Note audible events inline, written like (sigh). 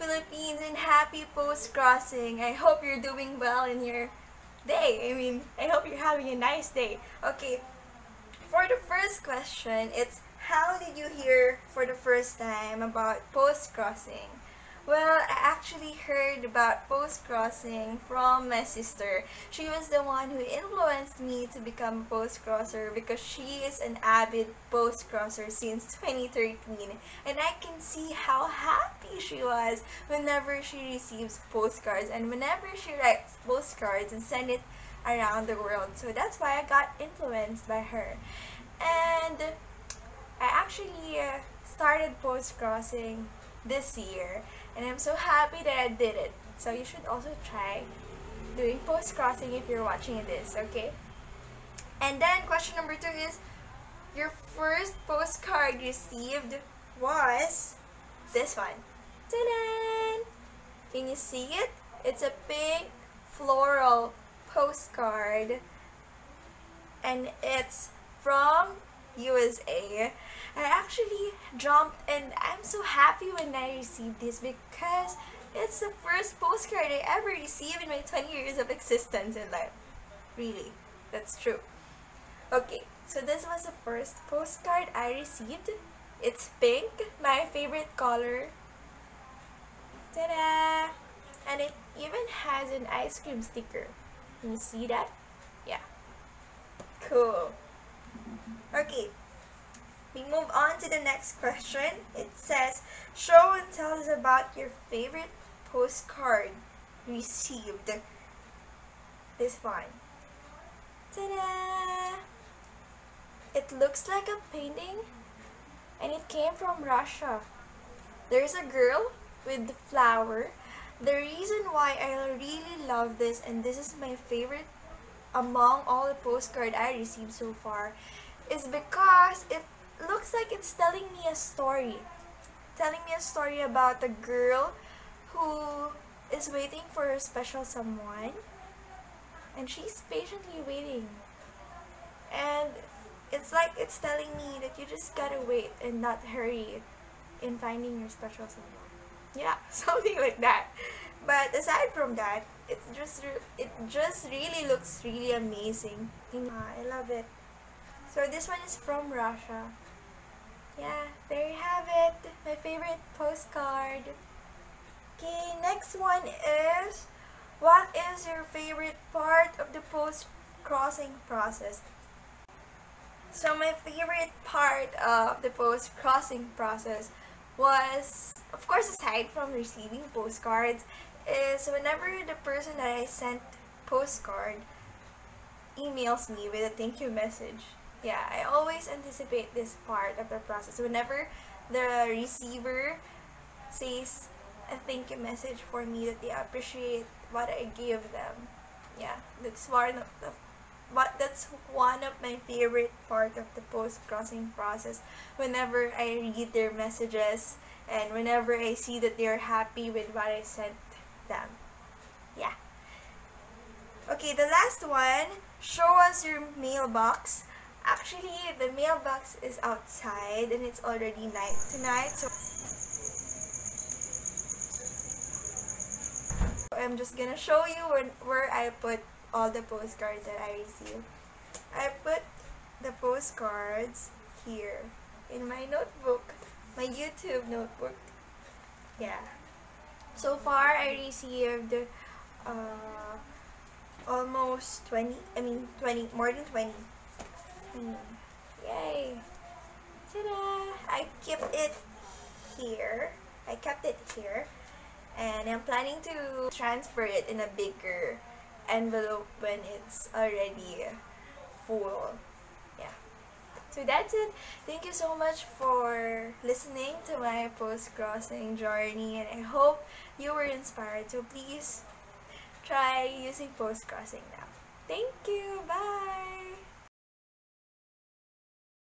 Philippines and happy post-crossing. I hope you're doing well in your day. I mean, I hope you're having a nice day. Okay, for the first question, it's how did you hear for the first time about post-crossing? Well, I actually heard about post-crossing from my sister. She was the one who influenced me to become a post-crosser because she is an avid post-crosser since 2013 and I can see how happy she was whenever she receives postcards and whenever she writes postcards and send it around the world. So that's why I got influenced by her. And I actually uh, started post-crossing this year and I'm so happy that I did it. So you should also try doing post-crossing if you're watching this, okay? And then question number two is, your first postcard received was this one. Ta-da! Can you see it? It's a pink floral postcard and it's from USA. I actually jumped and I'm so happy when I received this because it's the first postcard I ever received in my 20 years of existence in life. Really, that's true. Okay, so this was the first postcard I received. It's pink, my favorite color. Ta-da! And it even has an ice cream sticker. Can you see that? Yeah. Cool. Okay, we move on to the next question. It says, show and tell us about your favorite postcard received. This one. Ta-da! It looks like a painting and it came from Russia. There's a girl with the flower. The reason why I really love this and this is my favorite among all the postcard I received so far is because it looks like it's telling me a story. Telling me a story about a girl who is waiting for her special someone and she's patiently waiting. And it's like it's telling me that you just gotta wait and not hurry in finding your special someone. Yeah, (laughs) something like that. But aside from that, it just it just really looks really amazing. I love it. So this one is from Russia. Yeah, there you have it. My favorite postcard. Okay, next one is what is your favorite part of the post-crossing process? So my favorite part of the post-crossing process was, of course, aside from receiving postcards, is whenever the person that I sent postcard emails me with a thank you message yeah, I always anticipate this part of the process. Whenever the receiver says a thank you message for me that they appreciate what I gave them. Yeah, that's one of the but that's one of my favorite part of the post-crossing process. Whenever I read their messages and whenever I see that they're happy with what I sent them. Yeah. Okay, the last one, show us your mailbox. Actually, the mailbox is outside and it's already night tonight. So I'm just gonna show you where, where I put all the postcards that I received. I put the postcards here in my notebook, my YouTube notebook. Yeah. So far, I received uh, almost 20, I mean 20, more than 20 Hmm. Yay! Ta-da! I kept it here. I kept it here. And I'm planning to transfer it in a bigger envelope when it's already full. So that's it. Thank you so much for listening to my post-crossing journey and I hope you were inspired. So please try using post-crossing now. Thank you. Bye.